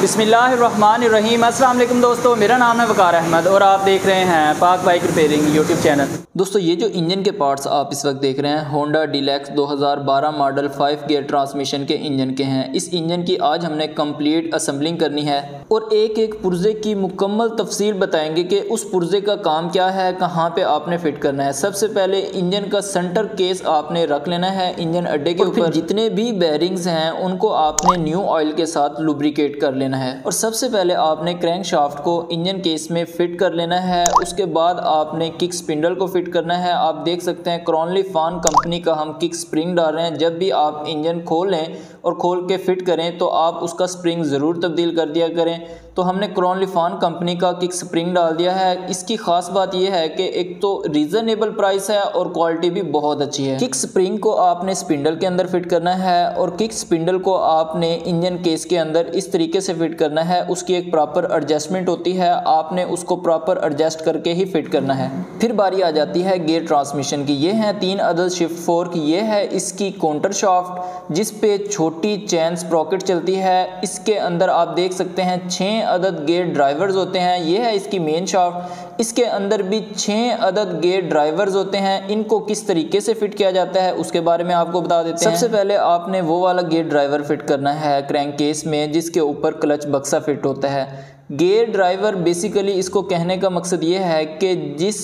बिसमीम अल्लाम दोस्तों मेरा नाम है वकार अहमद और आप देख रहे हैं पाक बाइक रिपेयरिंग यूट्यूब चैनल। दोस्तों ये जो इंजन के पार्ट्स आप इस वक्त देख रहे हैं Honda Deluxe 2012 model 5 gear transmission के इंजन के हैं। इस इंजन की आज हमने कंप्लीट असम्बलिंग करनी है और एक एक पुर्जे की मुकम्मल तफसील बताएँगे कि उस पुर्जे का काम क्या है कहाँ पे आपने फिट करना है। सबसे पहले इंजन का सेंटर केस आपने रख लेना है इंजन अड्डे के ऊपर। जितने भी बैरिंग्स हैं उनको आपने न्यू ऑयल के साथ लुब्रिकेट कर लेना है। और सबसे पहले आपने क्रैंक शाफ्ट को इंजन केस में फिट कर लेना है। उसके बाद आपने किक स्पिंडल को फिट करना है। आप देख सकते हैं क्रॉनली फान कंपनी का हम किक स्प्रिंग डाल रहे हैं। जब भी आप इंजन खोलें और खोल के फिट करें तो आप उसका स्प्रिंग ज़रूर तब्दील कर दिया करें। तो हमने क्रॉन लिफान कंपनी का किक स्प्रिंग डाल दिया है। इसकी ख़ास बात यह है कि एक तो रीज़नेबल प्राइस है और क्वालिटी भी बहुत अच्छी है। किक स्प्रिंग को आपने स्पिंडल के अंदर फिट करना है और किक स्पिंडल को आपने इंजन केस के अंदर इस तरीके से फिट करना है। उसकी एक प्रॉपर एडजस्टमेंट होती है। आपने उसको प्रॉपर एडजस्ट करके ही फिट करना है। फिर बारी आ जाती है गेयर ट्रांसमिशन की। ये है तीन अदद शिफ्ट फोर्क ये है इसकी काउंटर शाफ्ट जिस पे छोटी चैन स्प्रॉकेट चलती है। इसके अंदर आप देख सकते हैं छः अदद गेयर ड्राइवर्स होते हैं। ये है इसकी मेन शाफ्ट इसके अंदर भी छः अदद गेयर ड्राइवर्स होते हैं। इनको किस तरीके से फिट किया जाता है, उसके बारे में आपको बता देते हैं। सबसे पहले आपने वो वाला गेयर ड्राइवर फिट करना है क्रैंक केस में, जिसके ऊपर क्लच बक्सा फिट होता है। गेयर ड्राइवर बेसिकली इसको कहने का मकसद ये है कि जिस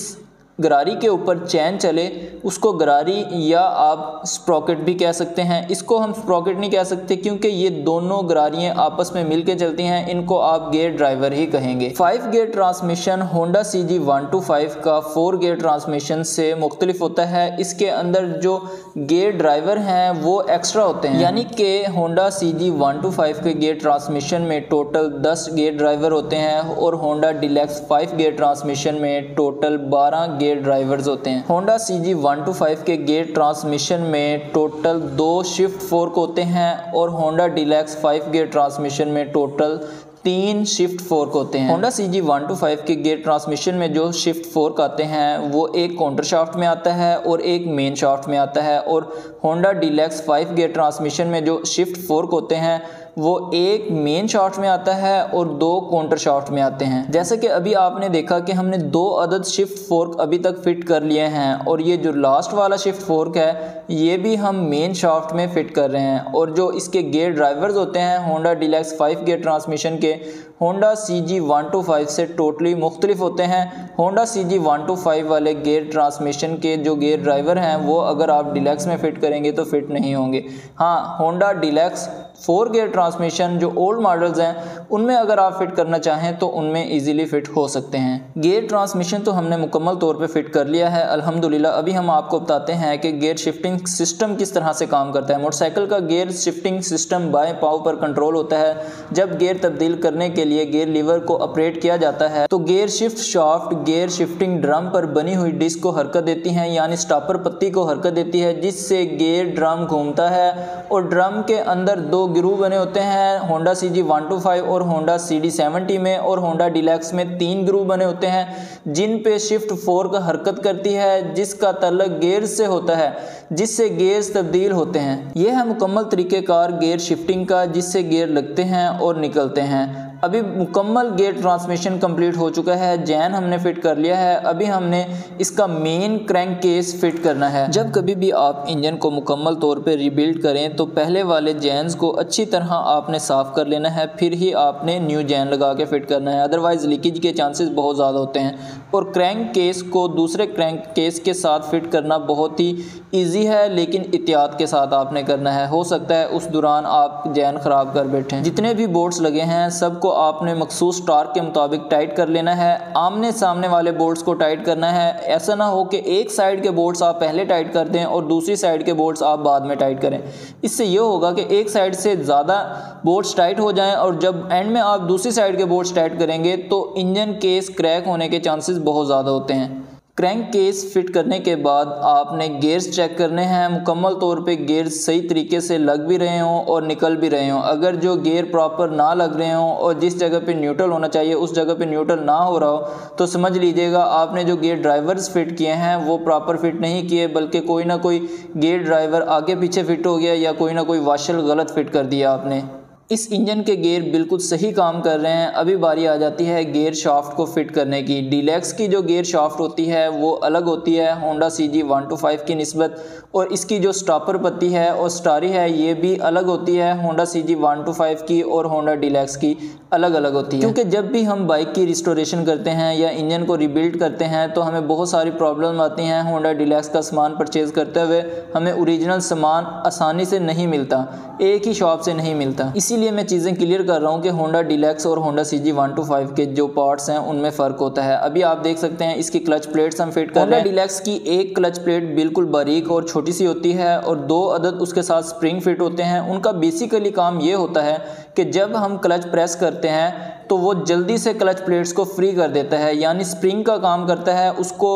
गरारी के ऊपर चैन चले, उसको गरारी या आप स्प्रॉकेट भी कह सकते हैं। इसको हम स्प्रॉकेट नहीं कह सकते क्योंकि ये दोनों गरारियाँ आपस में मिल के चलती हैं, इनको आप गेयर ड्राइवर ही कहेंगे। Five gear transmission Honda C G one two five का फोर गेयर ट्रांसमिशन से मुख्तलिफ़ होता है। इसके अंदर जो गेयर ड्राइवर हैं, वो एक्स्ट्रा होते हैं। यानी कि Honda C G one two five के गेयर ट्रांसमिशन में टोटल दस गेयर ड्राइवर होते हैं और Honda Deluxe five gear transmission में टोटल बारह गेयर ड्राइवर्स होते हैं। Honda C G one two five के गेयर ट्रांसमिशन में टोटल दो शिफ्ट फोर्क होते हैं और Honda Deluxe five gear transmission में टोटल तीन शिफ्ट फोर्क होते हैं। Honda C G one two five के गेयर ट्रांसमिशन में जो शिफ्ट फोर्क आते हैं, वो एक काउंटर शाफ्ट में आता है और एक मेन शाफ्ट में आता है और Honda Deluxe five gear transmission में जो शिफ्ट फोर्क होते हैं वो एक मेन शॉट में आता है और दो काउंटर शॉट में आते हैं। जैसे कि अभी आपने देखा कि हमने दो अदद शिफ्ट फोर्क अभी तक फिट कर लिए हैं और ये जो लास्ट वाला शिफ्ट फोर्क है, ये भी हम मेन शाफ्ट में फिट कर रहे हैं। और जो इसके गेयर ड्राइवर्स होते हैं Honda Deluxe five gear transmission के Honda C G one two five से टोटली मुख्तलिफ़ होते हैं। Honda C G one two five वाले गेयर ट्रांसमिशन के जो गेयर ड्राइवर हैं, वो अगर आप डिलेक्स में फ़िट करेंगे तो फिट नहीं होंगे। हाँ Honda Deluxe four gear transmission जो ओल्ड मॉडल्स हैं उनमें अगर आप फिट करना चाहें तो उनमें इजीली फिट हो सकते हैं। गेयर ट्रांसमिशन तो हमने मुकम्मल तौर पे फिट कर लिया है। अल्हम्दुलिल्लाह, अभी हम आपको बताते हैं कि गेयर शिफ्टिंग सिस्टम किस तरह से काम करता है। मोटरसाइकिल का गेयर शिफ्टिंग सिस्टम बाएँ पाव पर कंट्रोल होता है। जब गेयर तब्दील करने के लिए गेयर लीवर को ऑपरेट किया जाता है तो gear shift shaft gear shifting drum पर बनी हुई डिस्क को हरकत देती हैं, यानी स्टापर पत्ती को हरकत देती है, जिससे गेयर ड्रम घूमता है। और ड्रम के अंदर दो गिरू बने होते हैं होंडा सी जी फाइव और होंडा सी डी सेवेंटी में और होंडा डिलैक्स में तीन ग्रुप बने होते हैं, जिन पे शिफ्ट फोर्क हरकत करती है, जिसका तलक गेयर से होता है, जिससे गेयर तब्दील होते हैं। यह है मुकम्मल तरीक़ेकार गेयर शिफ्टिंग का, जिससे गेयर लगते हैं और निकलते हैं। अभी मुकम्मल गेट ट्रांसमिशन कंप्लीट हो चुका है, जैन हमने फिट कर लिया है, अभी हमने इसका मेन क्रैंक केस फिट करना है। जब कभी भी आप इंजन को मुकम्मल तौर पे रिबिल्ड करें तो पहले वाले जैन्स को अच्छी तरह आपने साफ़ कर लेना है, फिर ही आपने न्यू जैन लगा के फिट करना है। अदरवाइज़ लीकेज के चांसेस बहुत ज़्यादा होते हैं। और क्रैंक केस को दूसरे क्रैंक केस के साथ फिट करना बहुत ही ईजी है, लेकिन एहतियात के साथ आपने करना है। हो सकता है उस दौरान आप जैन ख़राब कर बैठें। जितने भी बोर्ड्स लगे हैं, सबको को आपने मखसूस टार्क के मुताबिक टाइट कर लेना है। आमने सामने वाले बोल्ट्स को टाइट करना है। ऐसा ना हो कि एक साइड के बोर्ड्स आप पहले टाइट कर दें और दूसरी साइड के बोर्ड्स आप बाद में टाइट करें। इससे यह होगा कि एक साइड से ज़्यादा बोर्ड्स टाइट हो जाएँ और जब एंड में आप दूसरी साइड के बोर्ड्स टाइट करेंगे तो इंजन केस क्रैक होने के चांसेस बहुत ज़्यादा होते हैं। क्रैंक केस फिट करने के बाद आपने गेयर्स चेक करने हैं। मुकम्मल तौर पे गेयर्स सही तरीके से लग भी रहे हों और निकल भी रहे हों। अगर जो गेयर प्रॉपर ना लग रहे हों और जिस जगह पे न्यूट्रल होना चाहिए, उस जगह पे न्यूट्रल ना हो रहा हो तो समझ लीजिएगा आपने जो गेयर ड्राइवर्स फिट किए हैं, वो प्रॉपर फिट नहीं किए, बल्कि कोई ना कोई गेयर ड्राइवर आगे पीछे फिट हो गया या कोई ना कोई वाशल गलत फिट कर दिया आपने। इस इंजन के गेयर बिल्कुल सही काम कर रहे हैं। अभी बारी आ जाती है गेयर शाफ्ट को फिट करने की। डीलैक्स की जो गेयर शाफ्ट होती है, वो अलग होती है। Honda C G one two five की नस्बत और इसकी जो स्टॉपर पत्ती है और स्टारी है ये भी अलग होती है Honda C G one two five की और होंडा डीलैक्स की अलग अलग होती है। क्योंकि जब भी हम बाइक की रिस्टोरेशन करते हैं या इंजन को रिबिल्ड करते हैं तो हमें बहुत सारी प्रॉब्लम आती हैं होंडा डीलैक्स का सामान परचेज़ करते हुए। हमें ओरिजिनल सामान आसानी से नहीं मिलता एक ही शॉप से नहीं मिलता। इसीलिए मैं चीज़ें क्लियर कर रहा हूँ कि होंडा डीलैक्स और Honda C G one two five के जो पार्ट्स हैं उनमें फ़र्क होता है। अभी आप देख सकते हैं इसकी क्लच प्लेट्स हम फिट कर रहे हैं। डीलैक्स की एक क्लच प्लेट बिल्कुल बारीक और छोटी सी होती है और दो अदद उसके साथ स्प्रिंग फिट होते हैं। उनका बेसिकली काम ये होता है कि जब हम क्लच प्रेस करते हैं तो वो जल्दी से क्लच प्लेट्स को फ्री कर देता है, यानी स्प्रिंग का काम करता है, उसको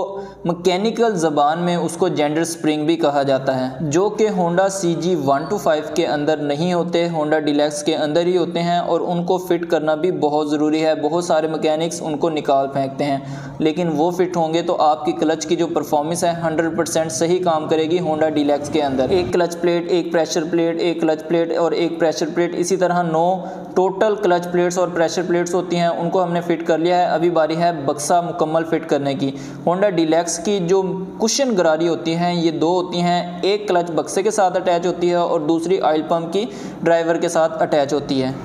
मैकेनिकल ज़बान में उसको जेंडर स्प्रिंग भी कहा जाता है, जो कि Honda C G one two five के अंदर नहीं होते होंडा डिलैक्स के अंदर ही होते हैं और उनको फिट करना भी बहुत ज़रूरी है, बहुत सारे मकैनिक्स उनको निकाल फेंकते हैं, लेकिन वो फिट होंगे तो आपकी क्लच की जो परफॉर्मेंस है हंड्रेड परसेंट सही काम करेगी होंडा डिलैक्स के अंदर। एक क्लच प्लेट एक प्रेशर प्लेट एक क्लच प्लेट और एक प्रेशर प्लेट इसी तरह नौ टोटल क्लच प्लेट्स और प्रेशर प्लेट्स होती हैं, उनको हमने फिट कर लिया है। अभी बारी है बक्सा मुकम्मल फिट करने की। होंडा डिलेक्स की जो कुशन गरारी होती हैं, ये दो होती हैं। एक क्लच बक्से के साथ अटैच होती है और दूसरी ऑयल पम्प की ड्राइवर के साथ अटैच होती है।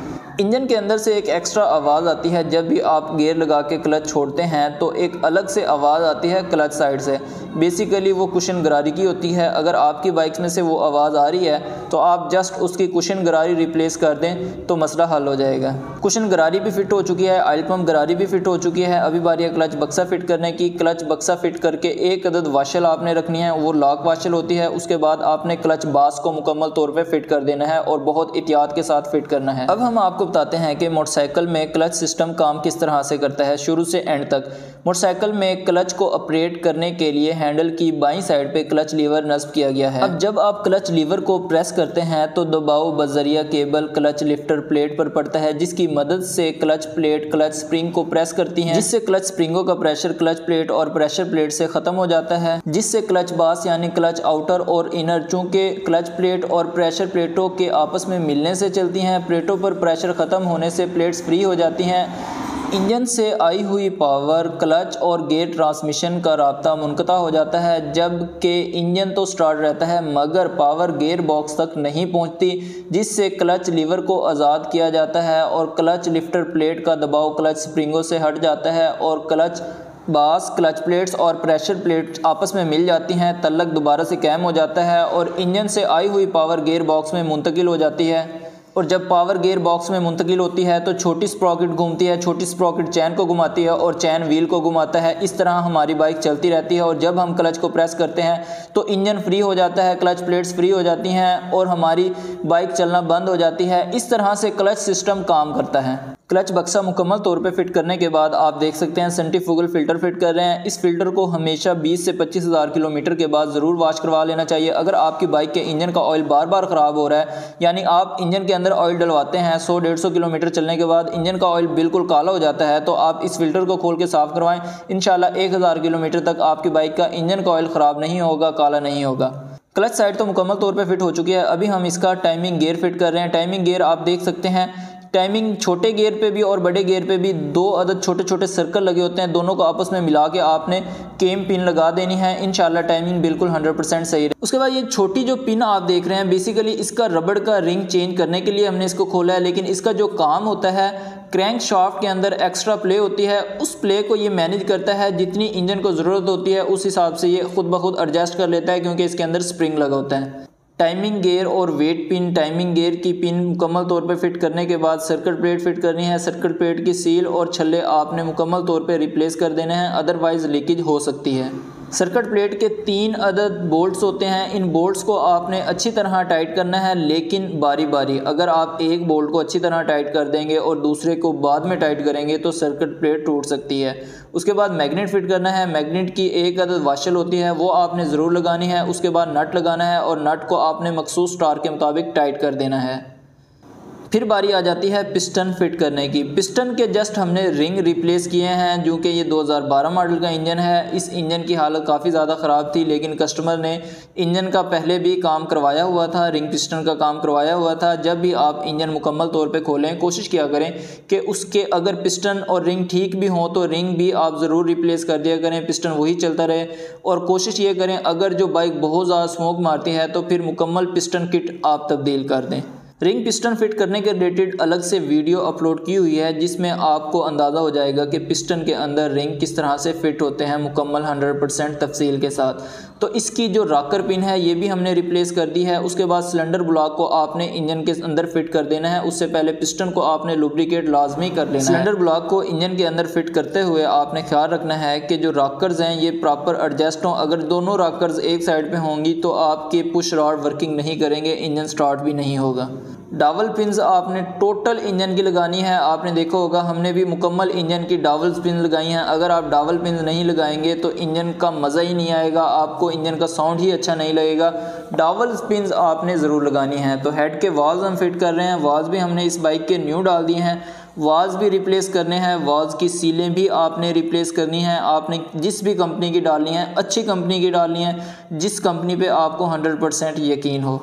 इंजन के अंदर से एक एक्स्ट्रा आवाज़ आती है। जब भी आप गेयर लगा के क्लच छोड़ते हैं तो एक अलग से आवाज़ आती है क्लच साइड से। बेसिकली वो कुशन गरारी की होती है। अगर आपकी बाइक में से वो आवाज़ आ रही है तो आप जस्ट उसकी कुशन गरारी रिप्लेस कर दें तो मसला हल हो जाएगा। कुशन गरारी भी फिट हो चुकी है ऑयल पम्प गरारी भी फिट हो चुकी है। अभी बारी है क्लच बक्सा फिट करने की। क्लच बक्सा फिट करके एक अदद वाशल आपने रखनी है, वो लॉक वाशल होती है। उसके बाद आपने क्लच बास को मुकम्मल तौर पर फिट कर देना है और बहुत एहतियात के साथ फिट करना है। अब हम आपको बताते हैं कि मोटरसाइकिल में क्लच सिस्टम काम किस तरह से करता है? शुरू से एंड तक। मोटरसाइकिल में क्लच को ऑपरेट करने के लिए हैंडल की बाई साइड पे क्लच लीवर नस्ब किया गया है। अब जब आप क्लच लीवर को प्रेस करते हैं तो दबाव बजरिया केबल क्लच लिफ्टर प्लेट पर पड़ता है, जिसकी मदद से क्लच प्लेट क्लच स्प्रिंग को प्रेस करती है, जिससे क्लच स्प्रिंगों का प्रेशर क्लच प्लेट और प्रेशर प्लेट से खत्म हो जाता है, जिससे क्लच बास यानी क्लच आउटर और इनर, चूँकि क्लच प्लेट और प्रेशर प्लेटों के आपस में मिलने से चलती हैं, प्लेटों पर प्रेशर ख़त्म होने से प्लेट्स फ्री हो जाती हैं। इंजन से आई हुई पावर, क्लच और गेयर ट्रांसमिशन का रबता मुनकता हो जाता है, जबकि इंजन तो स्टार्ट रहता है, मगर पावर गेयर बॉक्स तक नहीं पहुँचती, जिससे क्लच लीवर को आज़ाद किया जाता है और क्लच लिफ्टर प्लेट का दबाव क्लच स्प्रिंगों से हट जाता है और क्लच बास, क्लच प्लेट्स और प्रेशर प्लेट्स आपस में मिल जाती हैं तलक दोबारा से कैम हो जाता है और इंजन से आई हुई पावर गेयर बॉक्स में मुंतकिल हो जाती है। और जब पावर गेयर बॉक्स में मुंतकिल होती है तो छोटी स्प्रॉकेट घूमती है, छोटी स्प्रॉकेट चैन को घुमाती है और चैन व्हील को घुमाता है। इस तरह हमारी बाइक चलती रहती है और जब हम क्लच को प्रेस करते हैं तो इंजन फ्री हो जाता है क्लच प्लेट्स फ्री हो जाती हैं और हमारी बाइक चलना बंद हो जाती है। इस तरह से क्लच सिस्टम काम करता है। क्लच बक्सा मुकम्मल तौर पे फिट करने के बाद आप देख सकते हैं सेंटीफुगल फ़िल्टर फिट कर रहे हैं। इस फ़िल्टर को हमेशा 20 से पच्चीस हज़ार किलोमीटर के बाद ज़रूर वॉश करवा लेना चाहिए। अगर आपकी बाइक के इंजन का ऑयल बार बार ख़राब हो रहा है, यानी आप इंजन के अंदर ऑयल डलवाते हैं सौ, डेढ़ सौ किलोमीटर चलने के बाद इंजन का ऑयल बिल्कुल काला हो जाता है तो आप इस फ़िल्टर को खोल के साफ़ करवाएँ। इन हज़ार किलोमीटर तक आपकी बाइक का इंजन का ऑयल ख़राब नहीं होगा, काला नहीं होगा। क्लच साइड तो मुकम्मल तौर पे फिट हो चुकी है। अभी हम इसका टाइमिंग गेयर फिट कर रहे हैं। टाइमिंग गेयर आप देख सकते हैं टाइमिंग छोटे गेयर पे भी और बड़े गेयर पे भी दो अदद छोटे छोटे सर्कल लगे होते हैं। दोनों को आपस में मिला के आपने केम पिन लगा देनी है। इनशाला टाइमिंग बिल्कुल 100 परसेंट सही है उसके बाद ये छोटी जो पिन आप देख रहे हैं बेसिकली इसका रबड़ का रिंग चेंज करने के लिए हमने इसको खोला है। लेकिन इसका जो काम होता है क्रैंक शाफ्ट के अंदर एक्स्ट्रा प्ले होती है। उस प्ले को ये मैनेज करता है। जितनी इंजन को ज़रूरत होती है, उस हिसाब से ये खुद ब खुद एडजस्ट कर लेता है, क्योंकि इसके अंदर स्प्रिंग लगा होता है। टाइमिंग गेयर और वेट पिन टाइमिंग गेयर की पिन मुकम्मल तौर पर फिट करने के बाद सर्कट प्लेट फिट करनी है। सर्कट प्लेट की सील और छल्ले आपने मुकम्मल तौर पर रिप्लेस कर देने हैं अदरवाइज़ लीकेज हो सकती है। सर्किट प्लेट के तीन अदद बोल्ट्स होते हैं। इन बोल्ट्स को आपने अच्छी तरह टाइट करना है, लेकिन बारी बारी अगर आप एक बोल्ट को अच्छी तरह टाइट कर देंगे और दूसरे को बाद में टाइट करेंगे तो सर्किट प्लेट टूट सकती है। उसके बाद मैग्नेट फिट करना है। मैग्नेट की एक अदद वाशल होती है, वो आपने ज़रूर लगानी है। उसके बाद नट लगाना है और नट को आपने मखसूस स्टार के मुताबिक टाइट कर देना है। फिर बारी आ जाती है पिस्टन फिट करने की। पिस्टन के जस्ट हमने रिंग रिप्लेस किए हैं, जो कि ये 2012 मॉडल का इंजन है। इस इंजन की हालत काफ़ी ज़्यादा ख़राब थी, लेकिन कस्टमर ने इंजन का पहले भी काम करवाया हुआ था, रिंग पिस्टन का काम करवाया हुआ था। जब भी आप इंजन मुकम्मल तौर पर खोलें, कोशिश किया करें कि उसके अगर पिस्टन और रिंग ठीक भी हों तो रिंग भी आप ज़रूर रिप्लेस कर दिया करें, पिस्टन वही चलता रहे। और कोशिश ये करें, अगर जो बाइक बहुत ज़्यादा स्मोक मारती है तो फिर मुकम्मल पिस्टन किट आप तब्दील कर दें। रिंग पिस्टन फिट करने के रिलेटेड अलग से वीडियो अपलोड की हुई है, जिसमें आपको अंदाज़ा हो जाएगा कि पिस्टन के अंदर रिंग किस तरह से फिट होते हैं, मुकम्मल 100 परसेंट तफसील के साथ। तो इसकी जो रॉकर पिन है, ये भी हमने रिप्लेस कर दी है। उसके बाद सिलेंडर ब्लॉक को आपने इंजन के अंदर फिट कर देना है। उससे पहले पिस्टन को आपने लुब्रिकेट लाजमी कर लेना सिलेंडर ब्लॉक को इंजन के अंदर फिट करते हुए आपने ख्याल रखना है कि जो रॉकर्स हैं, ये प्रॉपर एडजस्ट हों। अगर दोनों रॉकर्स एक साइड पर होंगी तो आपके पुश रॉड वर्किंग नहीं करेंगे इंजन स्टार्ट भी नहीं होगा। डावल पिंस आपने टोटल इंजन की लगानी है। आपने देखा होगा, हमने भी मुकम्मल इंजन की डावल पिन लगाई हैं। अगर आप डावल पिन नहीं लगाएँगे तो इंजन का मज़ा ही नहीं आएगा। आपको इंजन का साउंड ही अच्छा नहीं लगेगा। डावल पिन आपने ज़रूर लगानी है। तो हेड के वाल्स हम फिट कर रहे हैं। वाल्स भी हमने इस बाइक के न्यू डाल दिए हैं। वाज भी रिप्लेस करने हैं। वाज की सीलें भी आपने रिप्लेस करनी है। आपने जिस भी कंपनी की डालनी है, अच्छी कंपनी की डालनी है, जिस कंपनी पे आपको 100 परसेंट यकीन हो।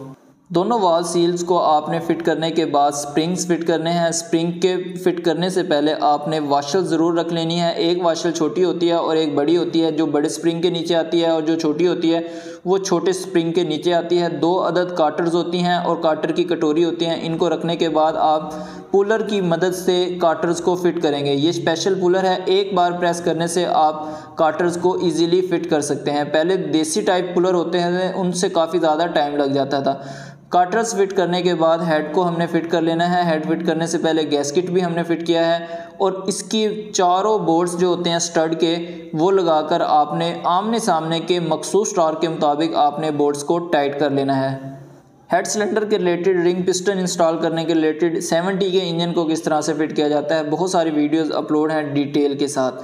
दोनों वाल सील्स को आपने फ़िट करने के बाद स्प्रिंग्स फ़िट करने हैं। स्प्रिंग के फ़िट करने से पहले आपने वाशल ज़रूर रख लेनी है। एक वाशल छोटी होती है और एक बड़ी होती है। जो बड़े स्प्रिंग के नीचे आती है और जो छोटी होती है, वो छोटे स्प्रिंग के नीचे आती है। दो अदद काटर्स होती हैं और काटर की कटोरी होती हैं। इनको रखने के बाद आप पुलर की मदद से काटर्स को फिट करेंगे। ये स्पेशल पुलर है। एक बार प्रेस करने से आप काटर्स को इजीली फिट कर सकते हैं। पहले देसी टाइप पुलर होते हैं, उनसे काफ़ी ज़्यादा टाइम लग जाता था। काटर्स फिट करने के बाद हेड को हमने फिट कर लेना है। हेड फिट करने से पहले गैसकिट भी हमने फिट किया है। और इसकी चारों बोर्ड्स जो होते हैं स्टड के, वो लगाकर आपने आमने सामने के मखसूस टार के मुताबिक आपने बोर्ड्स को टाइट कर लेना है। हेड सिलेंडर के रिलेटेड, रिंग पिस्टन इंस्टॉल करने के रिलेटेड 70 के इंजन को किस तरह से फिट किया जाता है, बहुत सारी वीडियोस अपलोड हैं डिटेल के साथ।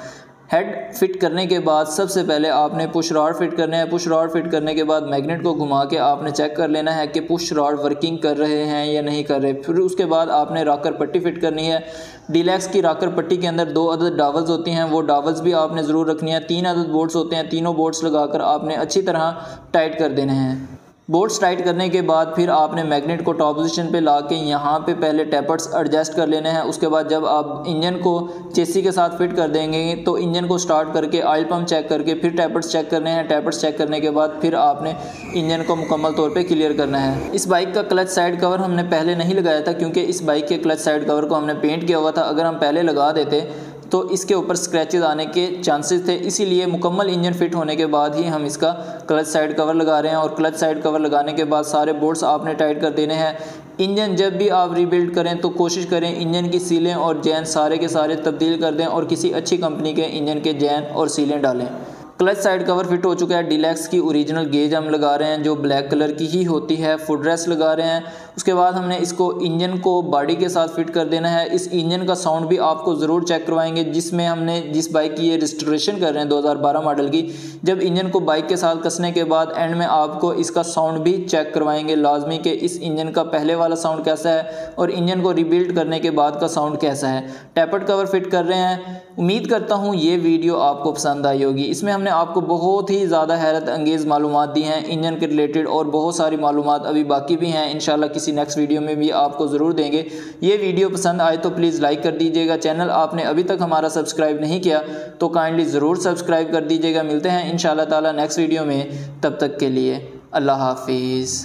हेड फिट करने के बाद सबसे पहले आपने पुश रॉड फिट करने हैं। पुश रॉड फिट करने के बाद मैग्नेट को घुमा के आपने चेक कर लेना है कि पुश रॉड वर्किंग कर रहे हैं या नहीं कर रहे। फिर उसके बाद आपने राकर पट्टी फिट करनी है। डीलैक्स की राकर पट्टी के अंदर दो अदद डावल्स होती हैं। वो डावल्स भी आपने ज़रूर रखनी है। तीन अदद बोर्ड्स होते हैं। तीनों बोर्ड्स लगाकर आपने अच्छी तरह टाइट कर देने हैं। बोल्ट्स टाइट करने के बाद फिर आपने मैग्नेट को टॉप पोजीशन पे ला के यहाँ पे पहले टैपर्स एडजस्ट कर लेने हैं। उसके बाद जब आप इंजन को चेसी के साथ फिट कर देंगे तो इंजन को स्टार्ट करके ऑयल पम्प चेक करके फिर टैपर्स चेक करने हैं। टैपर्स चेक करने के बाद फिर आपने इंजन को मुकम्मल तौर पर क्लियर करना है। इस बाइक का क्लच साइड कवर हमने पहले नहीं लगाया था, क्योंकि इस बाइक के क्लच साइड कवर को हमने पेंट किया हुआ था। अगर हम पहले लगा देते तो इसके ऊपर स्क्रैचेज आने के चांसेस थे। इसीलिए मुकम्मल इंजन फिट होने के बाद ही हम इसका क्लच साइड कवर लगा रहे हैं और क्लच साइड कवर लगाने के बाद सारे बोर्ड्स आपने टाइट कर देने हैं। इंजन जब भी आप रीबिल्ड करें तो कोशिश करें इंजन की सीलें और जैन सारे के सारे तब्दील कर दें और किसी अच्छी कंपनी के इंजन के जैन और सीलें डालें। क्लच साइड कवर फिट हो चुका है। डिलैक्स की ओरिजिनल गेज हम लगा रहे हैं, जो ब्लैक कलर की ही होती है। फुट रेस्ट लगा रहे हैं। उसके बाद हमने इसको इंजन को बॉडी के साथ फिट कर देना है। इस इंजन का साउंड भी आपको ज़रूर चेक करवाएँगे, जिसमें हमने जिस बाइक की ये रजिस्ट्रेशन कर रहे हैं 2012 मॉडल की। जब इंजन को बाइक के साथ कसने के बाद एंड में आपको इसका साउंड भी चेक करवाएँगे लाजमी के इस इंजन का पहले वाला साउंड कैसा है और इंजन को रिबिल्ड करने के बाद का साउंड कैसा है। टैपट कवर फिट कर रहे हैं। उम्मीद करता हूँ ये वीडियो आपको पसंद आई होगी। इसमें हमने आपको बहुत ही ज़्यादा हैरत अंगेज़ मालूम दी हैं, इंजन के रिलेटेड और बहुत सारी मालूम अभी बाकी भी हैं। इन किसी नेक्स्ट वीडियो में भी आपको ज़रूर देंगे। ये वीडियो पसंद आए तो प्लीज़ लाइक कर दीजिएगा। चैनल आपने अभी तक हमारा सब्सक्राइब नहीं किया तो काइंडली ज़रूर सब्सक्राइब कर दीजिएगा। मिलते हैं इन ताला नेक्स्ट वीडियो में। तब तक के लिए अल्लाह हाफिज़।